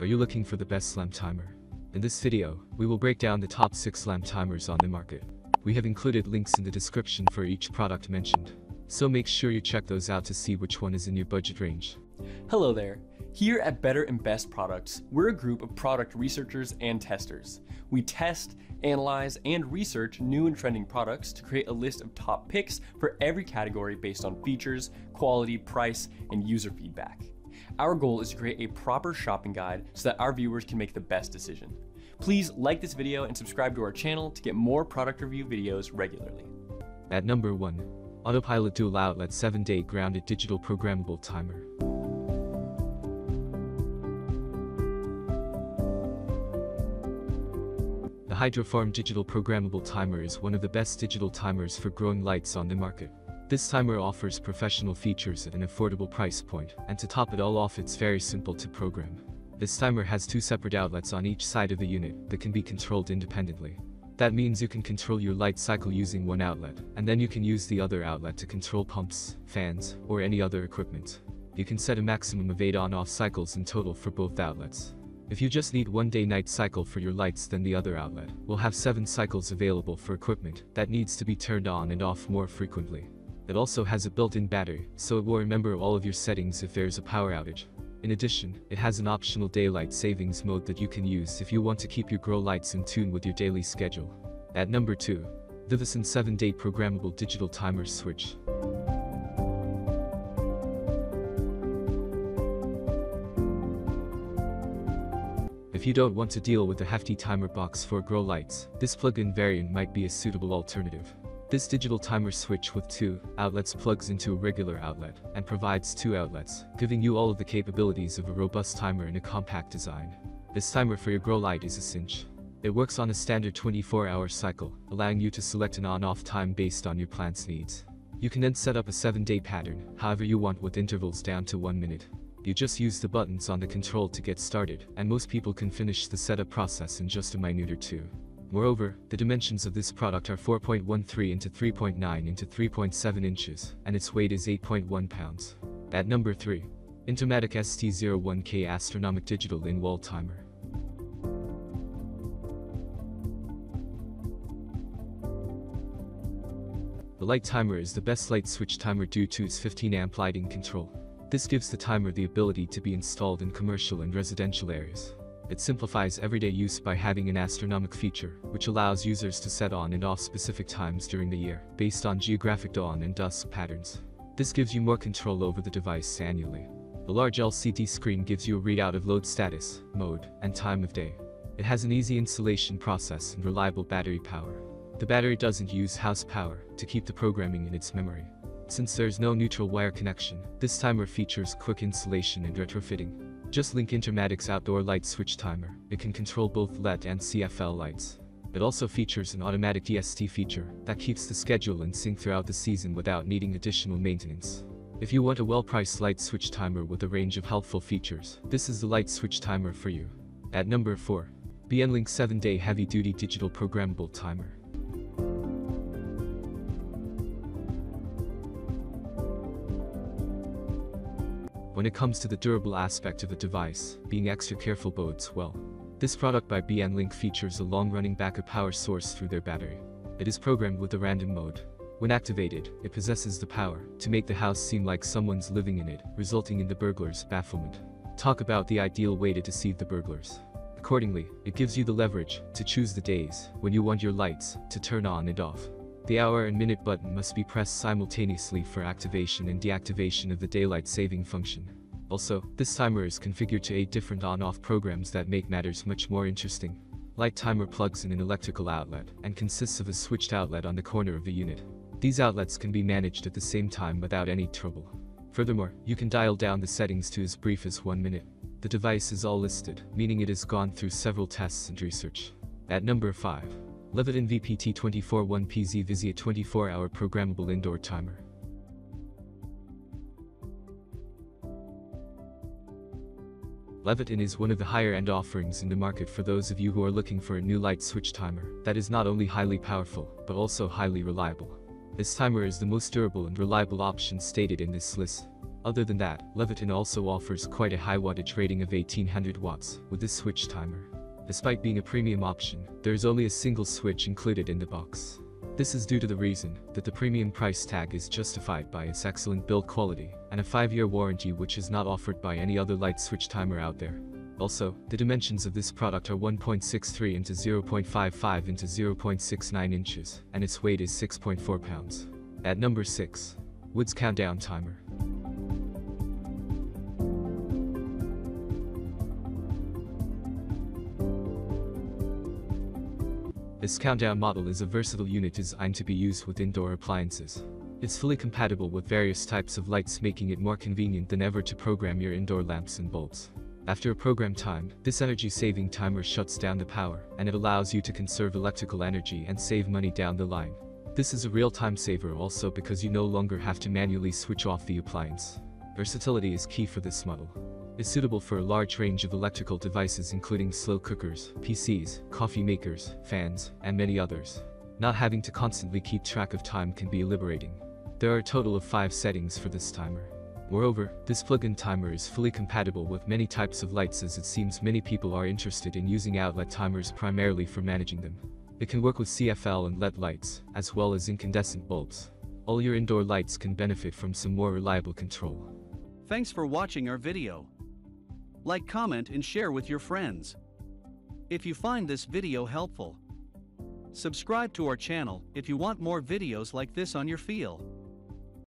Are you looking for the best lamp timer? In this video, we will break down the top 6 lamp timers on the market. We have included links in the description for each product mentioned. So make sure you check those out to see which one is in your budget range. Hello there. Here at Better and Best Products, we're a group of product researchers and testers. We test, analyze, and research new and trending products to create a list of top picks for every category based on features, quality, price, and user feedback. Our goal is to create a proper shopping guide so that our viewers can make the best decision. Please like this video and subscribe to our channel to get more product review videos regularly. At number 1, Autopilot Dual Outlet 7-Day Grounded Digital Programmable Timer. The Hydrofarm Digital Programmable Timer is one of the best digital timers for growing lights on the market. This timer offers professional features at an affordable price point, and to top it all off it's very simple to program. This timer has two separate outlets on each side of the unit that can be controlled independently. That means you can control your light cycle using one outlet, and then you can use the other outlet to control pumps, fans, or any other equipment. You can set a maximum of 8 on-off cycles in total for both outlets. If you just need one day-night cycle for your lights then the other outlet will have 7 cycles available for equipment that needs to be turned on and off more frequently. It also has a built-in battery, so it will remember all of your settings if there is a power outage. In addition, it has an optional daylight savings mode that you can use if you want to keep your grow lights in tune with your daily schedule. At number 2. VIVOSUN 7-Day Programmable Digital Timer Switch. If you don't want to deal with a hefty timer box for grow lights, this plug-in variant might be a suitable alternative. This digital timer switch with two outlets plugs into a regular outlet and provides two outlets, giving you all of the capabilities of a robust timer in a compact design. This timer for your grow light is a cinch. It works on a standard 24-hour cycle, allowing you to select an on-off time based on your plant's needs. You can then set up a 7-day pattern, however you want with intervals down to 1 minute. You just use the buttons on the control to get started, and most people can finish the setup process in just a minute or two. Moreover, the dimensions of this product are 4.13 into 3.9 into 3.7 inches, and its weight is 8.1 pounds. At number 3. Intermatic ST01K Astronomic Digital In-Wall Timer. The light timer is the best light switch timer due to its 15 amp lighting control. This gives the timer the ability to be installed in commercial and residential areas. It simplifies everyday use by having an astronomic feature, which allows users to set on and off specific times during the year, based on geographic dawn and dusk patterns. This gives you more control over the device annually. The large LCD screen gives you a readout of load status, mode, and time of day. It has an easy installation process and reliable battery power. The battery doesn't use house power to keep the programming in its memory. Since there's no neutral wire connection, this timer features quick installation and retrofitting. Just link Intermatic's outdoor light switch timer. It can control both LED and CFL lights. It also features an automatic DST feature that keeps the schedule in sync throughout the season without needing additional maintenance. If you want a well-priced light switch timer with a range of helpful features, this is the light switch timer for you. At number 4. BN-LINK 7-Day Heavy Duty Digital Programmable Timer. When it comes to the durable aspect of the device, being extra careful bodes well. This product by BN-LINK features a long-running backup power source through their battery. It is programmed with a random mode. When activated, it possesses the power to make the house seem like someone's living in it, resulting in the burglar's bafflement. Talk about the ideal way to deceive the burglars. Accordingly, it gives you the leverage to choose the days when you want your lights to turn on and off. The hour and minute button must be pressed simultaneously for activation and deactivation of the daylight saving function. Also, this timer is configured to 8 different on-off programs that make matters much more interesting. Light timer plugs in an electrical outlet and consists of a switched outlet on the corner of the unit. These outlets can be managed at the same time without any trouble. Furthermore, you can dial down the settings to as brief as 1 minute. The device is UL listed, meaning it has gone through several tests and research. At number 5. Leviton VPT241PZ Vizia 24-hour programmable indoor timer. Leviton is one of the higher-end offerings in the market for those of you who are looking for a new light switch timer that is not only highly powerful, but also highly reliable. This timer is the most durable and reliable option stated in this list. Other than that, Leviton also offers quite a high wattage rating of 1800 watts with this switch timer. Despite being a premium option, there is only a single switch included in the box. This is due to the reason that the premium price tag is justified by its excellent build quality and a 5-year warranty which is not offered by any other light switch timer out there. Also, the dimensions of this product are 1.63 into 0.55 into 0.69 inches, and its weight is 6.4 pounds. At number 6. Woods Countdown Timer. This countdown model is a versatile unit designed to be used with indoor appliances. It's fully compatible with various types of lights making it more convenient than ever to program your indoor lamps and bulbs. After a program time, this energy-saving timer shuts down the power, and it allows you to conserve electrical energy and save money down the line. This is a real time saver also because you no longer have to manually switch off the appliance. Versatility is key for this model is suitable for a large range of electrical devices including slow cookers, PCs, coffee makers, fans, and many others. Not having to constantly keep track of time can be liberating. There are a total of 5 settings for this timer. Moreover, this plug-in timer is fully compatible with many types of lights as it seems many people are interested in using outlet timers primarily for managing them. It can work with CFL and LED lights, as well as incandescent bulbs. All your indoor lights can benefit from some more reliable control. Thanks for watching our video. Like, comment, and share with your friends. If you find this video helpful, subscribe to our channel if you want more videos like this on your feel.